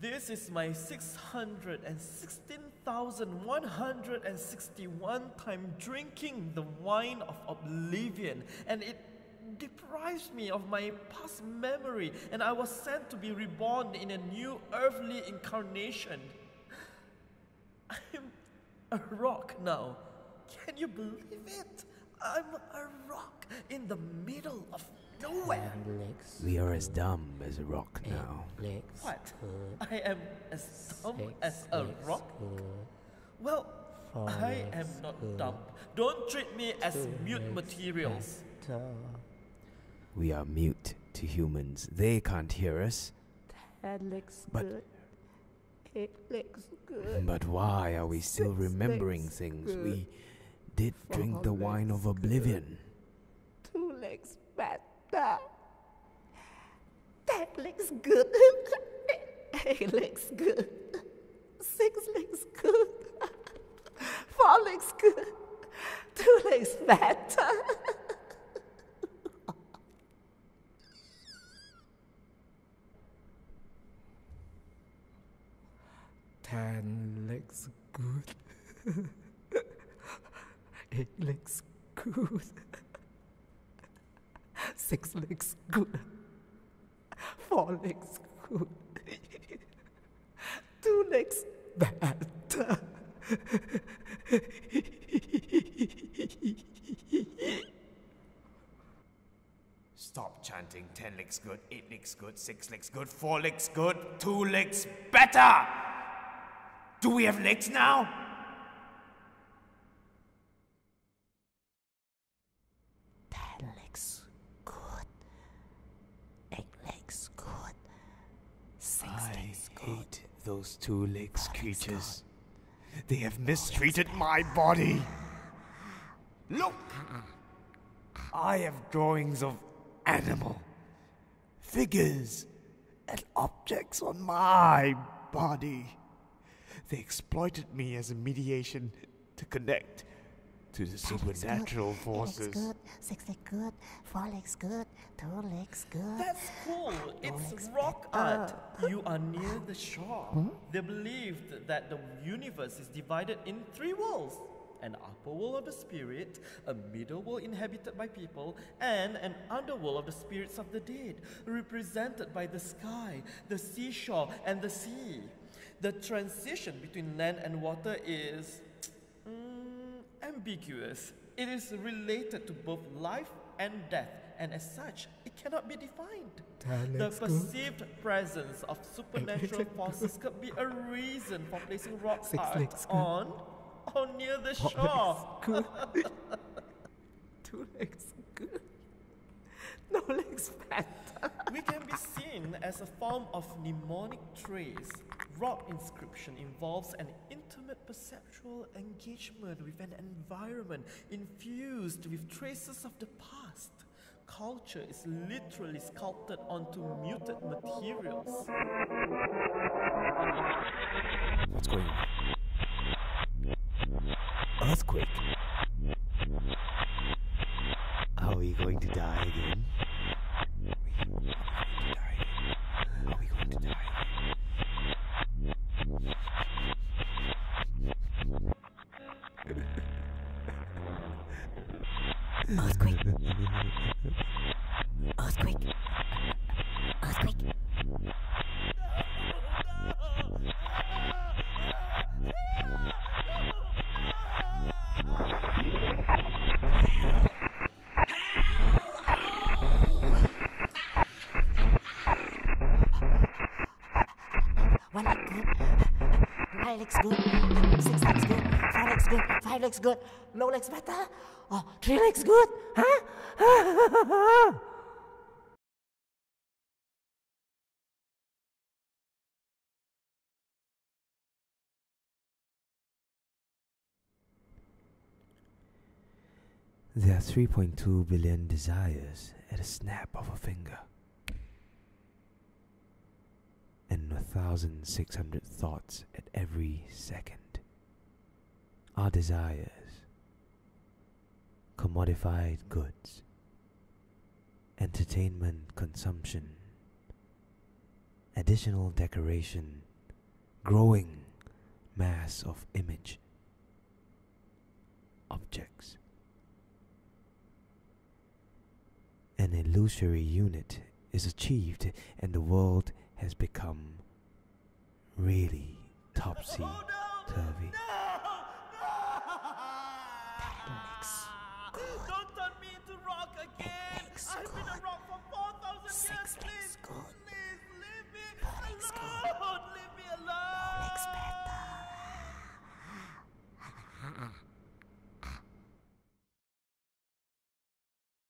This is my 616,161 time drinking the wine of oblivion, and it deprives me of my past memory, and I was sent to be reborn in a new earthly incarnation. I'm a rock now. Can you believe it? I'm a rock in the middle of nowhere. Alex. We are as dumb as a rock now. Alex. What? I am as dumb Six as a rock? Well, Four I am not good. dumb. Don't treat me as mute materials. We are mute to humans. They can't hear us. Ten legs But- good. Eight legs good. But why are we still Six remembering things? good. We did drink the wine of legs good. oblivion. Two legs better. Legs good. Eight legs good. Six legs good. Four legs good. Two legs better. Ten legs good. Eight legs good. Six legs good. Four legs good. Two legs better. Stop chanting 10 legs good, 8 legs good, 6 legs good, 4 legs good, 2 legs better! Do we have legs now? Ten legs good. Eight legs good. Six I legs good. hate those two legs creatures. They have mistreated my body. Look! I have drawings of animal figures and objects on my body. They exploited me as a mediation to connect to the supernatural forces. Eight legs good. Six legs good. Four legs good. Two legs good. That's cool. It's rock art. You are near the shore. They believed that the universe is divided in three worlds an upper world of the spirit, a middle world inhabited by people, and an underworld of the spirits of the dead, represented by the sky, the seashore, and the sea. The transition between land and water is ambiguous. It is related to both life and death, and as such, it cannot be defined. The perceived presence of supernatural forces could be a reason for placing rock Six art legs on or near the shore. Two legs good. No legs better. we can be seen as a form of mnemonic trace. Rock inscription involves an perceptual engagement with an environment infused with traces of the past. Culture is literally sculpted onto muted materials. What's going on? Earthquake. How Are we going to die Earthquake. Earthquake. Earthquake. One leg Nine legs good. Six legs good. Four legs good. Five legs good. No legs better. Oh, three legs good. Huh? There are 3.2 billion desires at a snap of a finger. And 1,600 thoughts at every second. Our desires, commodified goods, entertainment consumption, additional decoration growing mass of image objects. An illusory unit is achieved, and the world has become really topsy turvy.